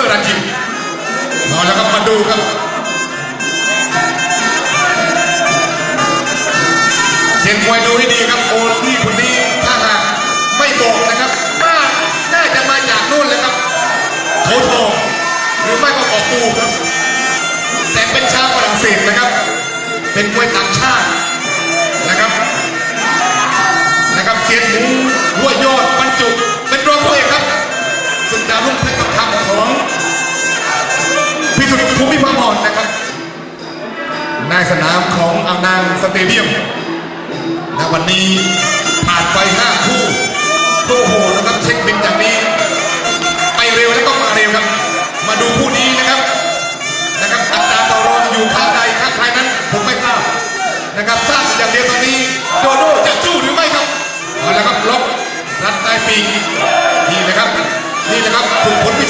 อร์รันจิมเอาแล้วครับมาดูครับเชียงมวยดูให้ดีครับโอลี่คนนี้ถ้าหากไม่บอกนะครับน่าน่าจะมาจากนู่นเลยครับเขาทองหรือไม่ก็เกาะปูครับ แต่เป็นชาวฝรั่งเศสนะครับ เป็นมวยต่างชาตินะครับนะครับเกียรติหมูหัวยอดบรรจุเป็นรองผู้เอกครับซึ่งดาวรุ่งเพชรทอง ของพิสุทธิ์ภูมิภาพรนะครับในสนามของอังนางสเตเดียมณวันนี้ผ่านไปห้าคู่โอ้โหนะครับเช็คบินอย่างนี้ ไปเร็วแล้วก็มาเร็วครับ มาดูคู่นี้นะครับนะครับอัตราต่อรองอยู่ข้างใดข้างใครนั้นผมไม่ทราบนะครับทราบอย่างเดียวตอนนี้โดโดจะสู้หรือไม่ครับเอาละครับล็อกรัดใต้ปีกนี่นะครับนี่นะครับฝึกผลวิ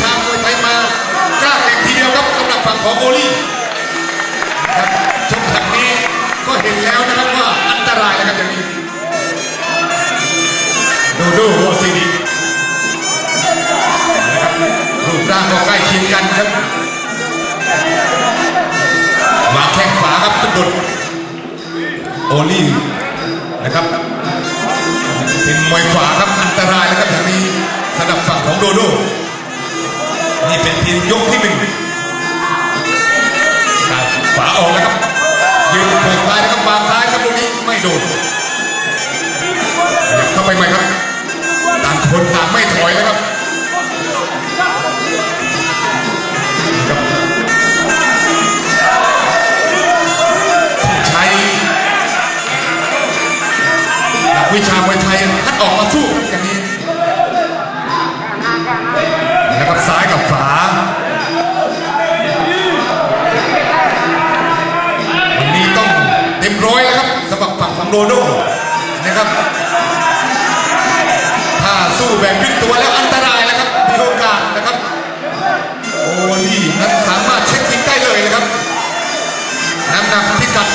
ฝั่งของโอลี่นะครับชมแบบนี้ก็เห็นแล้วนะครับว่าอันตรายนะครับอย่างนี้โดโดโอซีดีนะครับรูปร่างก็ใกล้เคียงกันครับวางแข้งขวาครับทุกคนโอลี่นะครับเป็นมวยขวาครับอันตรายนะครับอย่างนี้สำหรับฝั่งของโดโดนี่เป็นเพียงยกที่หนึ่งาออกแล้วครับยืนโผล่ซ้ายนะครับวางซ้ายครับตรงนี้ไม่โดนอยากเข้าไปไหม่ครับต่างคนต่างไม่ถอยแล้วครับใช้วิชามวยไทยคัดออกมา ถ้าสู้แบบขึ้นตัวแล้วอันตรายแล้วครับมีโอกาสนะครับ โอ้นี่นั้นสามารถเช็คบินได้เลยนะครับน้ำหนักพิกัด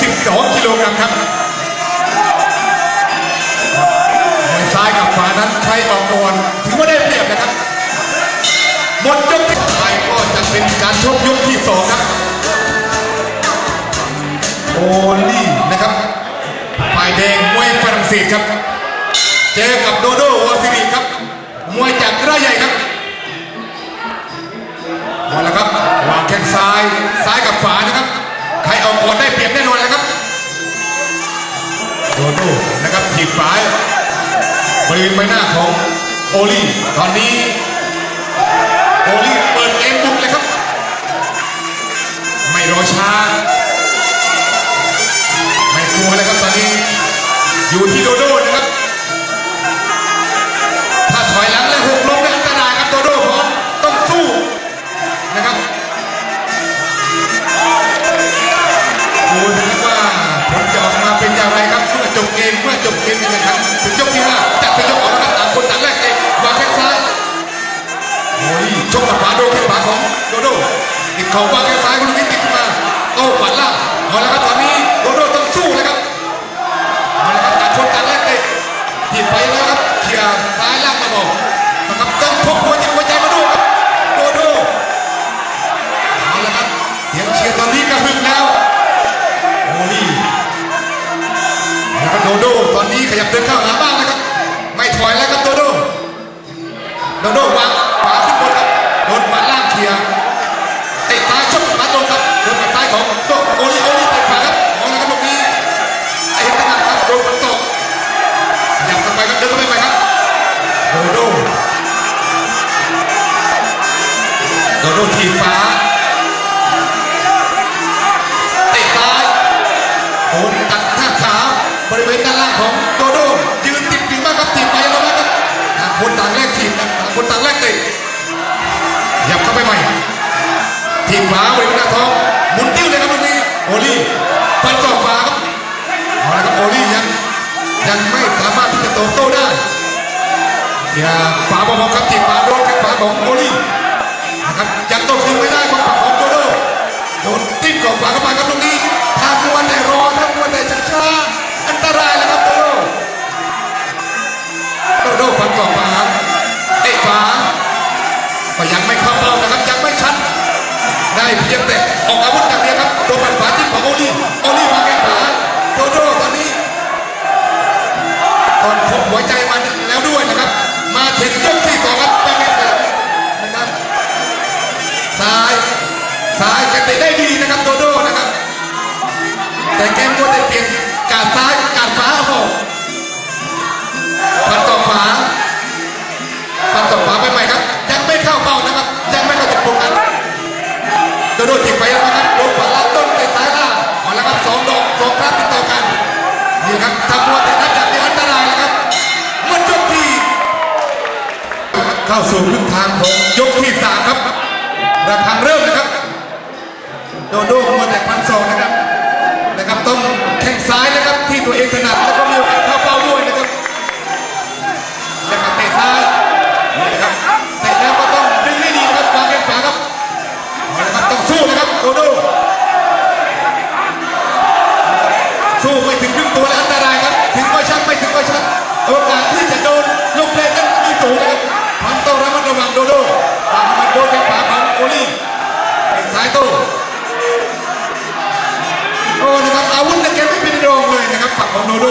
62 กิโลกรัมครับมวยซ้ายกับขวานั้นใช้ออกก่อนถือว่าได้เปรียบนะครับหมดยกที่ไปก็จะเป็นการชกยกที่สองครับโอ้นี่นะครับฝ่ายแดงมวยฝรั่งเศสครับ เจอกับโดโดวาซิรีครับ มวยจากกระใหญ่ครับมาแล้วครับวางแข้งซ้ายซ้ายกับขวานะครับ ใครเอาก่อนได้เปรียบแน่นอนเลยครับโดโดนะครับถีบฝายบริเวณใบหน้าของโอลี่ตอนนี้โอลี่ เมื่อจบเกมการแข่งขับถึงยกที่ห้าจะเป็นยกขอกครับต่างคนต่างแรกเองวางแข้งซ้ายโอ้ยชกกับขวาโดนแข้งขวาของโดโดติดเข่าวางแข้งซ้ายคุณนี้ติดขึ้นมาโต้ปัดล่างเอาละครับตอนนี้ ยับเดินเข้าหาบ้านแล้วครับ ไม่ถอยแล้วครับโดโดโดโดวางขวาขึ้นบนครับโดนมาล่างเคียร์เตะซ้ายชกมาตรงครับโดนกับซ้ายของโดโอลิโอลิเตะขวาครับเอาละครับลูกนี้เอ็นนะครับครับโดนมันตกขยับเข้าไปครับเดินเข้าไปใหม่ครับโดโดโดโดทีฟ้า คนต่างแรกเตะหยับเข้าไปใหม่ทีบขวาบริเวณหน้าท้องหมุนติ้วเลยครับตรงนี้โอลี่ฟันศอกขวาครับเอาละครับโอลี่ยังยังไม่สามารถที่จะโตโต้ได้อย่าขวาบอลครับทีบขวาโดนแข้งขวาของโอลี่นะครับยังโตกคืนไม่ได้ของฝั่งของโดโดโดนติ้มกองขวาเข้ามาครับตรงนี้ถ้าคือวันไหนรอถ้าคือวันไหนช้าอันตรายแล้วครับโดโดโดโดฟันสองขวา ขวาก็ยังไม่เข้าเป้านะครับยังไม่ชัด ได้เพียงแต่ออกอาวุธอย่างเดียวครับโดนฟันขวาที่ของโอลี่โอลี่มาแก้ขวาโดโดตอนนี้ตอนพบหัวใจมาแล้วด้วยนะครับ มาถึงยกที่สองครับแบงค์เกิดนะครับซ้ายซ้ายแกเตะได้ดีนะครับโดโดนะครับ แต่แกมัวแต่เปลี่ยนการซ้าย ติดไปแล้วนะครับโดนขวาล่าต้นเตะซ้ายล่างเอาละครับสองดอกสองครั้งติดต่อกันนี่ครับทำมัวติดนัดจากที่อันตรายนะครับมันจบที่เข้าสู่ครึ่งทางของยกที่สามครับระฆังเริ่มนะครับโดโด โดโดสู้ไม่ถึงครึ่งตัวแล้วอันตรายครับ ถึงว่ชักไม่ถึงว่ชักโอกาสที่จะโดนลงเลงนั้นมีสูงนะครับพันต้องระมัดระวังโดโดตามมาโดนแข้งขวาของโอลี่แข้งซ้ายโต้โอ้นะครับอาวุธในเกมไม่เป็นรองเลยนะครับฝั่งของโนโด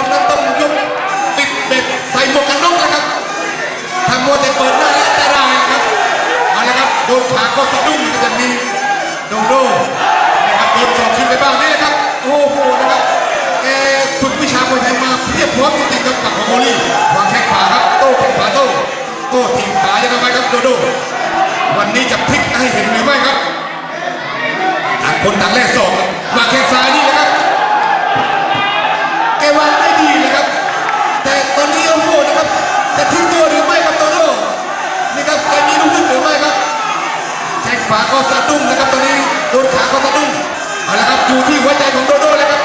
บวมนั้นต้องยกปิดเบ็ดใส่หมวกกันน็อกนะครับทำมัวแต่เปิดหน้าแล้วอันตรายครับเอาละครับโดนขาก็สะดุ้งจะมีโดโดนะครับโดนสอบขึ้นไปบ้างนี่นะครับโอ้โหนะครับแกฝึกวิชามวยไทยมาเพียบพร้อมจริงๆครับกับของโมลี่วางแข้งขวาครับโต้แข้งขวาโต้โต้ทีมขายังไงครับโดโดวันนี้จะพลิกให้เห็นหรือไม่ครับต่างคนต่างแรกสองครับ จะทิ้งตัวหรือไม่ครับโตโน่นี่ครับแกมีลูกขึ้นหรือไม่ครับแข้งขวาก็สะดุ้งนะครับตอนนี้โดนขาก็สะดุ้งเอาละครับอยู่ที่หัวใจของโตโดเลยครับ